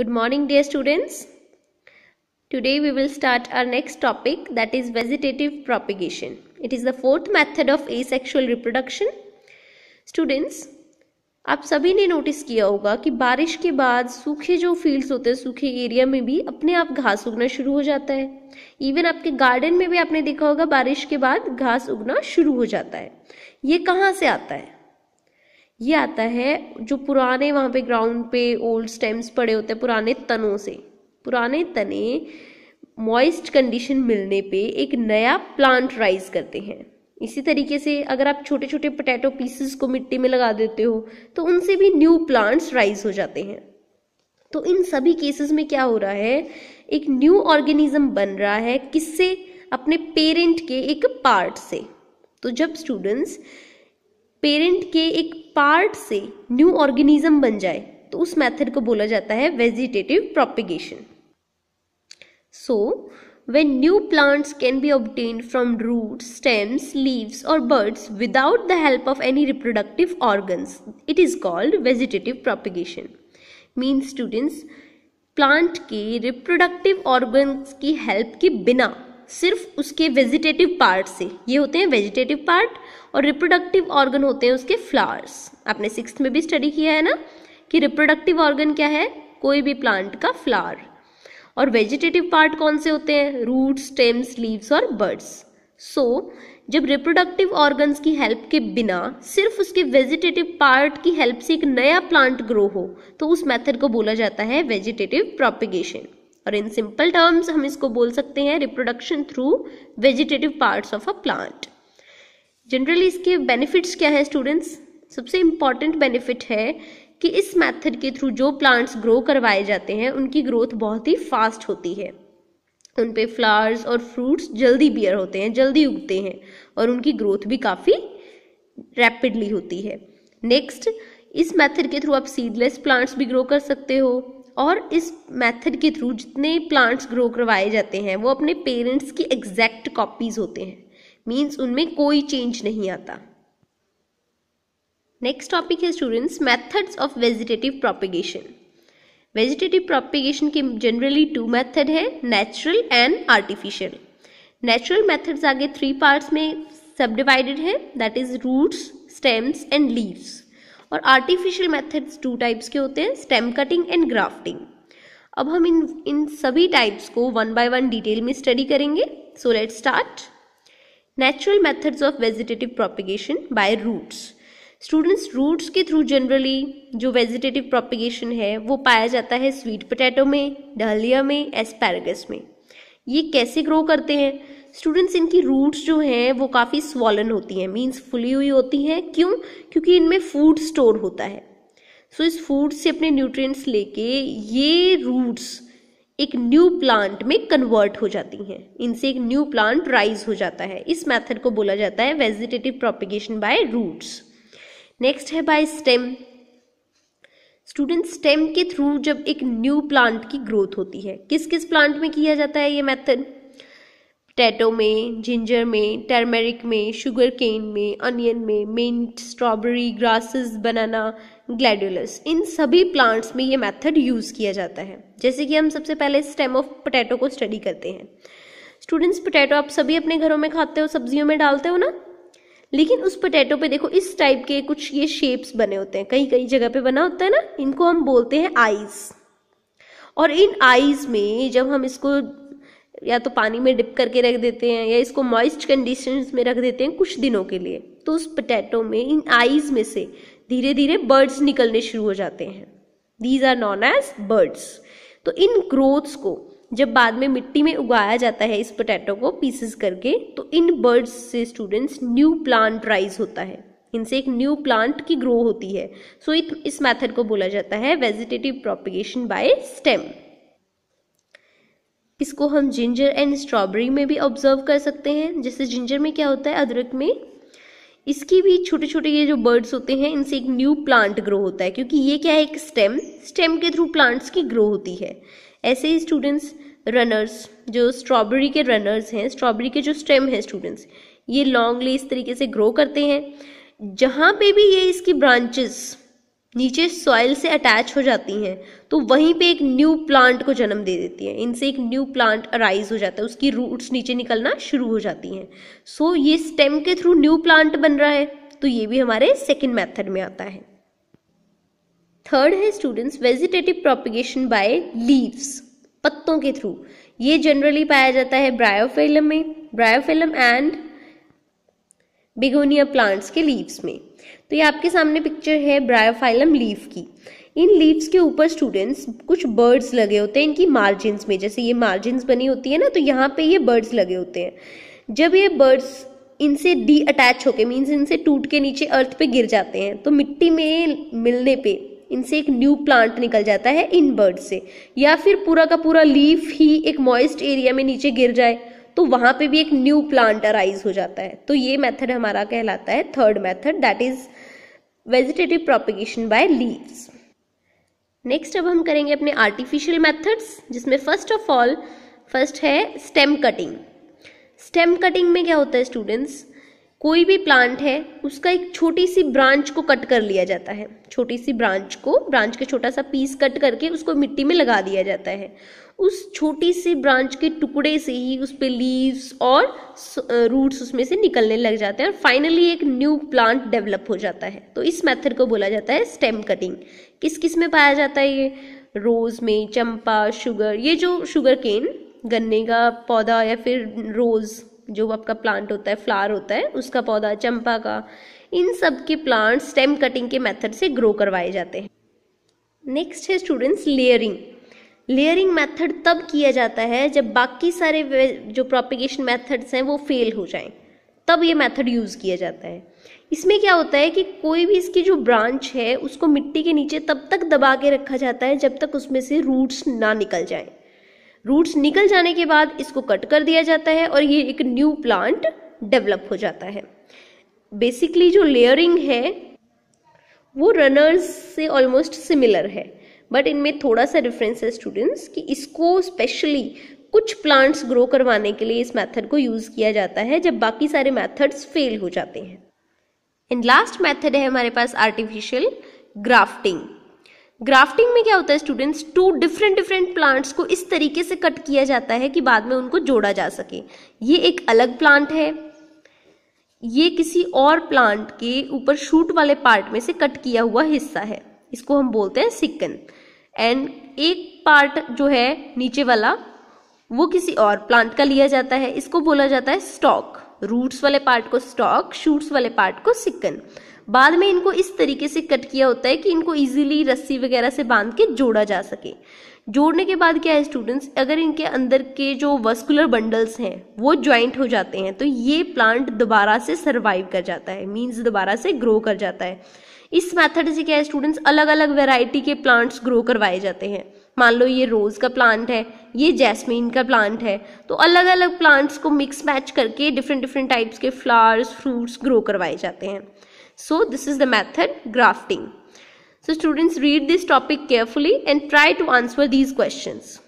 Good morning, dear students. Today we will start our next topic that is vegetative propagation. It is the fourth method of asexual reproduction. Students, आप सभी ने notice किया होगा कि बारिश के बाद सूखे जो फील्ड्स होते हैं सूखे एरिया में भी अपने आप घास उगना शुरू हो जाता है इवन आपके गार्डन में भी आपने देखा होगा बारिश के बाद घास उगना शुरू हो जाता है ये कहाँ से आता है ये आता है जो पुराने वहाँ पे ग्राउंड पे ओल्ड स्टेम्स पड़े होते हैं, पुराने तनों से। पुराने तने मॉइस्ट कंडीशन मिलने पे एक नया प्लांट राइज करते हैं। इसी तरीके से अगर आप छोटे छोटे पोटैटो पीसेस को मिट्टी में लगा देते हो तो उनसे भी न्यू प्लांट्स राइज हो जाते हैं। तो इन सभी केसेस में क्या हो रहा है? एक न्यू ऑर्गेनिज्म बन रहा है, किससे? अपने पेरेंट के एक पार्ट से। तो जब स्टूडेंट्स पेरेंट के एक पार्ट से न्यू ऑर्गेनिज्म बन जाए तो उस मेथड को बोला जाता है vegetative propagation. So when new plants can be obtain from root stems leaves और buds without the help of any reproductive organs it is called vegetative propagation mean students plant के रिप्रोडक्टिव ऑर्गन्स की help के बिना सिर्फ़ उसके vegetative part से। ये होते हैं वेजिटेटिव पार्ट और रिप्रोडक्टिव ऑर्गन होते हैं उसके फ्लावर्स आपने सिक्स में भी स्टडी किया है ना कि रिप्रोडक्टिव ऑर्गन क्या है? कोई भी प्लांट का फ्लावर और वेजिटेटिव पार्ट कौन से होते हैं? रूट स्टेम्स लीव्स और बर्ड्स सो so, जब रिप्रोडक्टिव ऑर्गन्स की हेल्प के बिना सिर्फ़ उसके वेजिटेटिव पार्ट की हेल्प से एक नया प्लांट ग्रो हो तो उस मेथड को बोला जाता है वेजिटेटिव प्रोपिगेशन और इन सिंपल टर्म्स हम इसको बोल सकते हैं reproduction through vegetative parts of a plant generally इसके बेनिफिट्स क्या है स्टूडेंट्स सबसे इंपॉर्टेंट बेनिफिट है कि इस मेथड के थ्रू जो प्लांट्स ग्रो करवाए जाते हैं, उनकी ग्रोथ बहुत ही फास्ट होती है। उन पे फ्लावर्स और फ्रूट्स जल्दी बियर होते हैं, जल्दी उगते हैं और उनकी ग्रोथ भी काफ़ी रैपिडली होती है। नेक्स्ट इस मेथड के थ्रू आप सीडलेस प्लांट्स भी ग्रो कर सकते हो। और इस मेथड के थ्रू जितने प्लांट्स ग्रो करवाए जाते हैं, वो अपने पेरेंट्स की एग्जैक्ट कॉपीज होते हैं। मीन्स उनमें कोई चेंज नहीं आता। नेक्स्ट टॉपिक है students methods of vegetative propagation vegetative propagation के जनरली टू मेथड है natural and artificial natural methods आगे थ्री पार्ट्स में सब डिवाइडेड है that is roots stems and leaves और आर्टिफिशियल मेथड्स टू टाइप्स के होते हैं स्टेम कटिंग एंड ग्राफ्टिंग अब हम इन इन सभी टाइप्स को वन बाय वन डिटेल में स्टडी करेंगे. So let start natural methods of vegetative propagation by roots students roots के थ्रू जनरली जो वेजिटेटिव प्रोपिगेशन है, वो पाया जाता है स्वीट पोटैटो में डहलिया में एस्पैरगस में. ये कैसे ग्रो करते हैं? स्टूडेंट्स इनकी रूट्स जो हैं वो काफ़ी स्वॉलन होती हैं मीन्स फुली हुई होती हैं। क्यों? क्योंकि इनमें फ़ूड स्टोर होता है। सो so, इस फ़ूड से अपने न्यूट्रिएंट्स लेके ये रूट्स एक न्यू प्लांट में कन्वर्ट हो जाती हैं। इनसे एक न्यू प्लांट राइज हो जाता है। इस मेथड को बोला जाता है vegetative propagation by roots next है बाय स्टेम स्टूडेंट स्टेम के थ्रू जब एक न्यू प्लांट की ग्रोथ होती है किस किस प्लांट में किया जाता है ये मेथड टैटो में, जिंजर में, टर्मेरिक में, शुगर केन में, अनियन में, mint, strawberry, grasses, banana gladiolus इन सभी प्लांट्स में ये मेथड यूज़ किया जाता है। जैसे कि हम सबसे पहले स्टेम ऑफ़ पोटैटो को स्टडी करते हैं। स्टूडेंट्स, पोटैटो आप सभी अपने घरों में खाते हो, सब्जियों में डालते हो ना? लेकिन उस पोटैटो पे देखो, इस टाइप के कुछ ये शेप्स बने होते हैं। कई कई जगह पे बना होता है ना, इनको हम बोलते हैं आईज और इन आईज में जब हम इसको या तो पानी में डिप करके रख देते हैं या इसको मॉइस्ट कंडीशंस में रख देते हैं कुछ दिनों के लिए। तो उस पोटैटो में इन आईज में से धीरे धीरे बर्ड्स निकलने शुरू हो जाते हैं। These are known as buds तो इन ग्रोथ्स को जब बाद में मिट्टी में उगाया जाता है इस पोटैटो को पीसेस करके तो इन बर्ड्स से स्टूडेंट्स न्यू प्लांट राइज होता है। इनसे एक न्यू प्लांट की ग्रो होती है। सो so, इस मेथड को बोला जाता है वेजिटेटिव प्रोपिगेशन बाय स्टेम इसको हम जिंजर एंड स्ट्रॉबेरी में भी ऑब्ज़र्व कर सकते हैं। जैसे जिंजर में क्या होता है? अदरक में। इसकी भी छोटे छोटे ये जो बर्ड्स होते हैं, इनसे एक न्यू प्लांट ग्रो होता है, क्योंकि ये क्या है? एक स्टेम स्टेम के थ्रू प्लांट्स की ग्रो होती है। ऐसे ही स्टूडेंट्स रनर्स जो स्ट्रॉबेरी के रनर्स हैं स्ट्रॉबेरी के जो स्टेम हैं स्टूडेंट्स ये लॉन्गली इस तरीके से ग्रो करते हैं। जहाँ पे भी ये इसकी ब्रांचेस नीचे सॉइल से अटैच हो जाती हैं तो वहीं पे एक न्यू प्लांट को जन्म दे देती हैं। इनसे एक न्यू प्लांट अराइज हो जाता है उसकी रूट्स नीचे निकलना शुरू हो जाती हैं। सो so, ये स्टेम के थ्रू न्यू प्लांट बन रहा है तो ये भी हमारे सेकेंड मैथड में आता है। थर्ड है students vegetative propagation by leaves पत्तों के थ्रू ये जनरली पाया जाता है ब्रायोफेलम में ब्रायोफेलम एंड बिगोनिया प्लांट्स के लीव्स में। तो ये आपके सामने पिक्चर है ब्रायोफाइलम लीफ की। इन लीव्स के ऊपर स्टूडेंट्स कुछ बर्ड्स लगे होते हैं, इनकी मार्जिन्स में। जैसे ये मार्जिन्स बनी होती है ना तो यहाँ पे ये बर्ड्स लगे होते हैं। जब ये बर्ड्स इनसे डी अटैच होके मीन्स इनसे टूट के नीचे अर्थ पे गिर जाते हैं तो मिट्टी में मिलने पे इनसे एक न्यू प्लांट निकल जाता है इन बर्ड से। या फिर पूरा का पूरा लीफ ही एक मॉइस्ट एरिया में नीचे गिर जाए। तो वहाँ पे भी एक न्यू प्लांट अराइज हो जाता है। तो ये मेथड हमारा कहलाता है third method that is vegetative propagation by leaves next अब हम करेंगे अपने आर्टिफिशियल मेथड्स जिसमें फ़र्स्ट ऑफ़ ऑल फ़र्स्ट है स्टेम कटिंग स्टेम कटिंग में क्या होता है स्टूडेंट्स कोई भी प्लांट है, उसका एक छोटी सी ब्रांच को कट कर लिया जाता है। छोटी सी ब्रांच को ब्रांच के छोटा सा पीस कट करके उसको मिट्टी में लगा दिया जाता है। उस छोटी सी ब्रांच के टुकड़े से ही उस पर लीव्स और रूट्स उसमें से निकलने लग जाते हैं और फाइनली एक न्यू प्लांट डेवलप हो जाता है। तो इस मेथड को बोला जाता है स्टेम कटिंग किस किसमें पाया जाता है ये? रोज में चंपा शुगर ये जो शुगर केन गन्ने का पौधा या फिर रोज जो आपका प्लांट होता है फ्लावर होता है, उसका पौधा, चंपा का, इन सब के प्लांट स्टेम कटिंग के मेथड से ग्रो करवाए जाते हैं। नेक्स्ट है स्टूडेंट्स लेयरिंग लेयरिंग मेथड तब किया जाता है जब बाकी सारे जो प्रोपिगेशन मेथड्स हैं वो फेल हो जाएँ। तब ये मेथड यूज़ किया जाता है। इसमें क्या होता है कि कोई भी इसकी जो ब्रांच है, उसको मिट्टी के नीचे तब तक दबा के रखा जाता है जब तक उसमें से रूट्स ना निकल जाएँ। रूट्स निकल जाने के बाद इसको कट कर दिया जाता है और ये एक न्यू प्लांट डेवलप हो जाता है। बेसिकली जो लेयरिंग है, वो रनर्स से ऑलमोस्ट सिमिलर है। बट इनमें थोड़ा सा डिफरेंस है स्टूडेंट्स कि इसको स्पेशली कुछ प्लांट्स ग्रो करवाने के लिए इस मेथड को यूज़ किया जाता है जब बाकी सारे मेथड्स फेल हो जाते हैं। एंड लास्ट मेथड है हमारे पास आर्टिफिशियल ग्राफ्टिंग ग्राफ्टिंग में क्या होता है students two different different plants को इस तरीके से कट किया जाता है कि बाद में उनको जोड़ा जा सके। ये एक अलग प्लांट है। ये किसी और प्लांट के ऊपर शूट वाले पार्ट में से कट किया हुआ हिस्सा है। इसको हम बोलते हैं सिक्कन एंड एक पार्ट जो है नीचे वाला, वो किसी और प्लांट का लिया जाता है। इसको बोला जाता है स्टॉक रूट्स वाले पार्ट को स्टॉक शूट्स वाले पार्ट को सिक्कन बाद में इनको इस तरीके से कट किया होता है कि इनको इजीली रस्सी वगैरह से बाँध के जोड़ा जा सके। जोड़ने के बाद क्या है स्टूडेंट्स अगर इनके अंदर के जो वस्कुलर बंडल्स हैं, वो ज्वाइंट हो जाते हैं तो ये प्लांट दोबारा से सरवाइव कर जाता है। मीन्स दोबारा से ग्रो कर जाता है। इस मेथड से क्या है स्टूडेंट्स अलग अलग वेराइटी के प्लांट्स ग्रो करवाए जाते हैं। मान लो ये रोज का प्लांट है, ये जैस्मीन का प्लांट है तो अलग अलग प्लांट्स को मिक्स मैच करके डिफरेंट डिफरेंट टाइप्स के फ्लावर्स फ्रूट्स ग्रो करवाए जाते हैं। So this is the method grafting so, students, read this topic carefully and try to answer these questions.